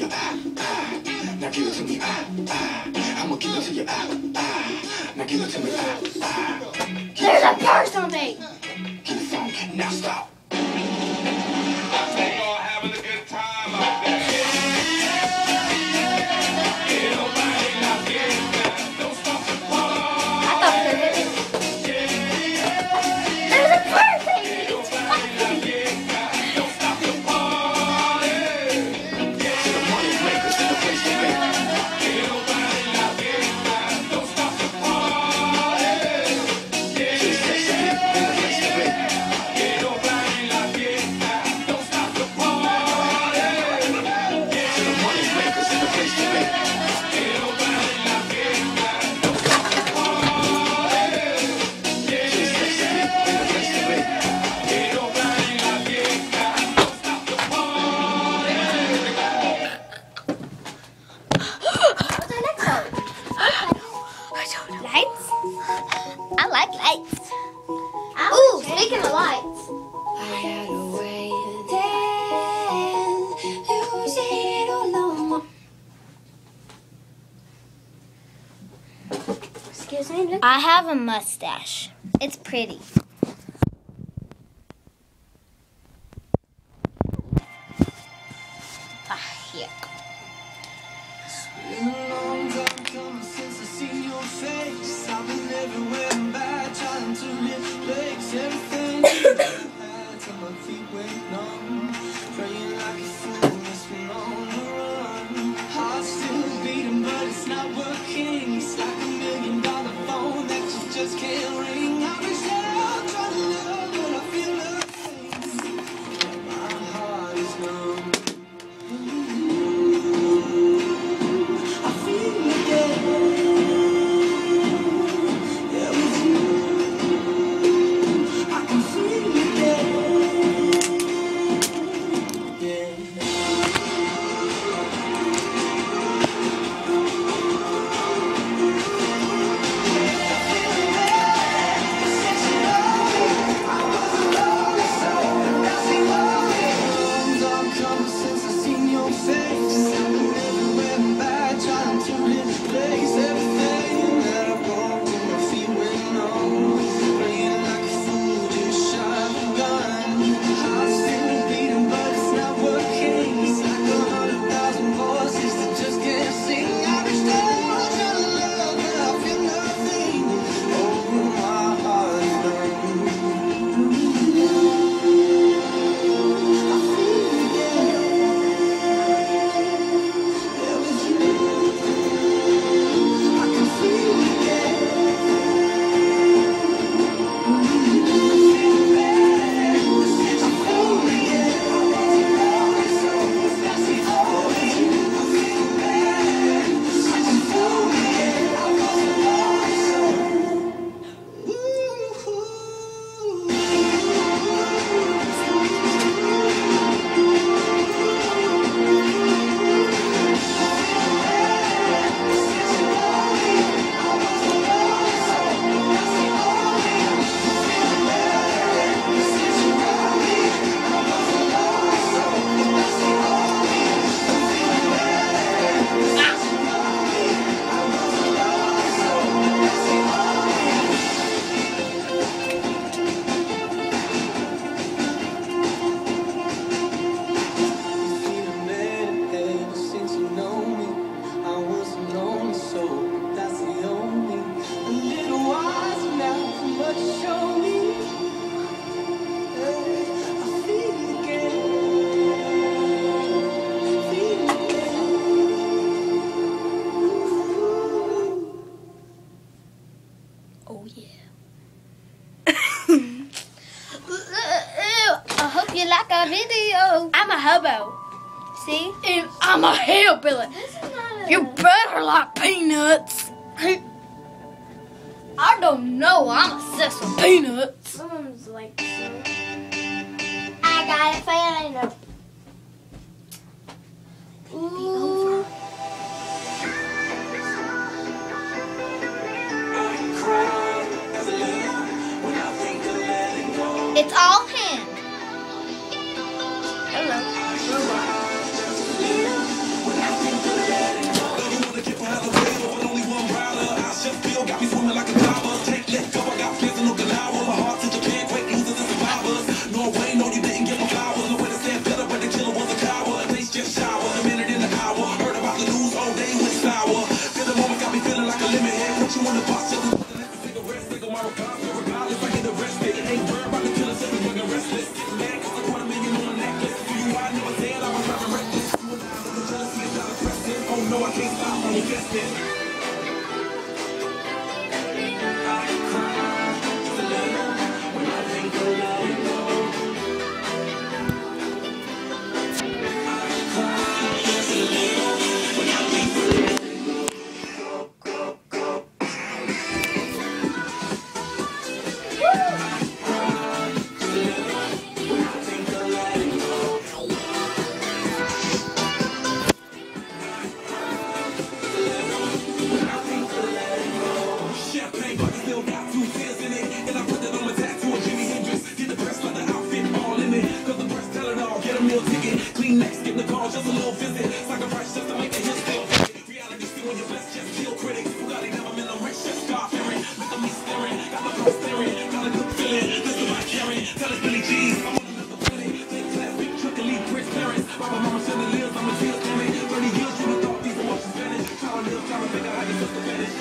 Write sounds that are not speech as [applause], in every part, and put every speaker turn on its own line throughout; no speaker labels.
to you. Now give it to me. I'ma give it to you. Now give it to me. Give it
a person, babe.
Get it funky. Now stop.
Excuse me? I have a mustache. It's pretty.
and
I'm a hillbilly.
A...
You better like peanuts. I don't know. I'm obsessed with peanuts.
My like, so. I got a fan you. Ooh. It's all.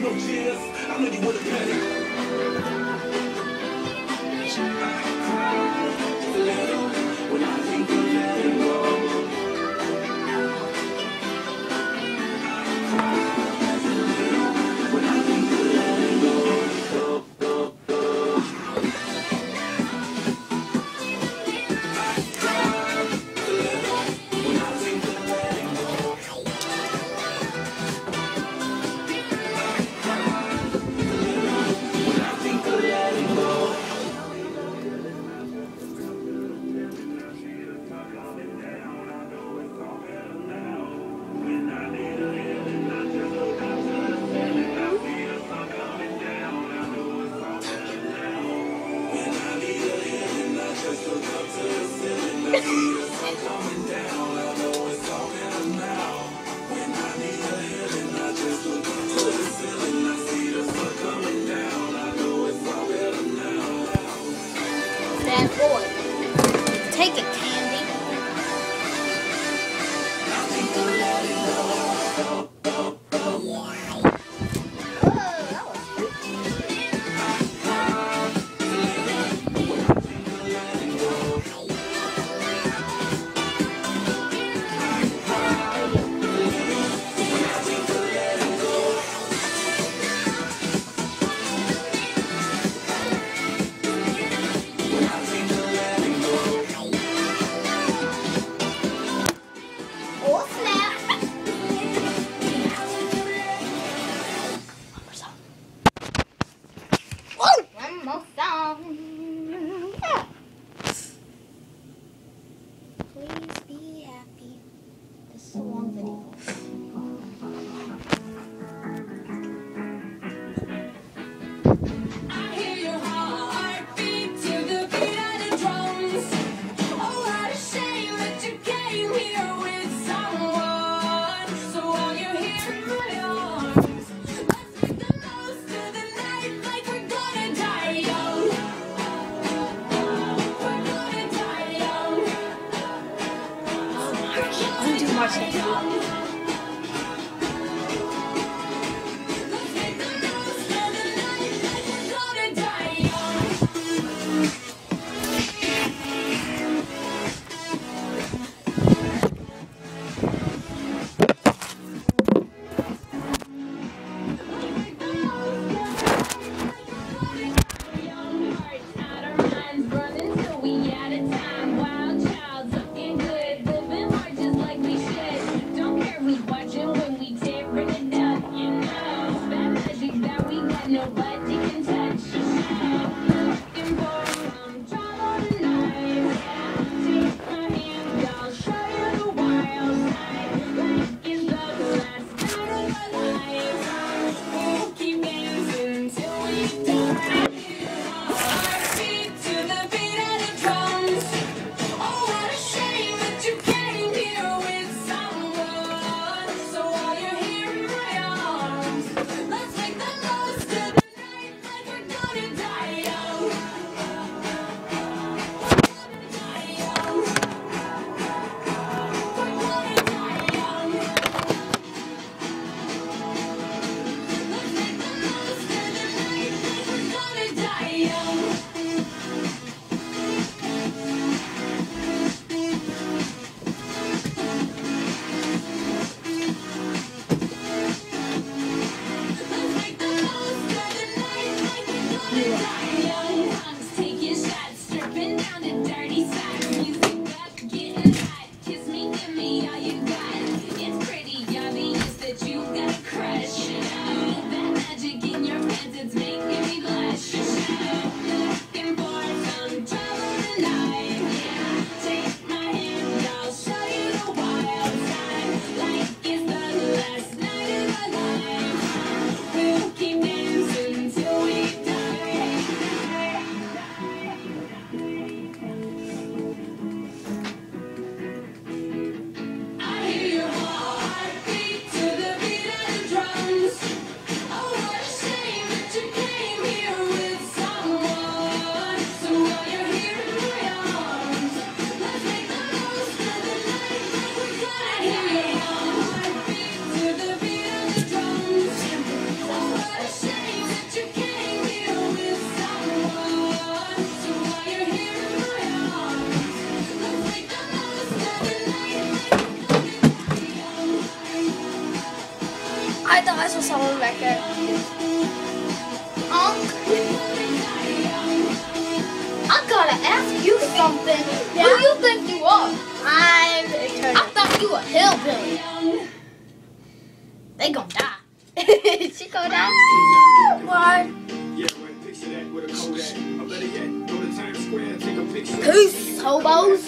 no tears.
I know you would have panic. take it.
Also someone back there.
Um, I gotta ask you something.
Yeah?
Who do you think you are?
I'm
I thought you were a hillbilly. They gonna die. [laughs]
she go down.
Why?
Yeah, right, picture that with a Kodak. Or better yet, go to Times Square and take a picture.
Peace, hobos.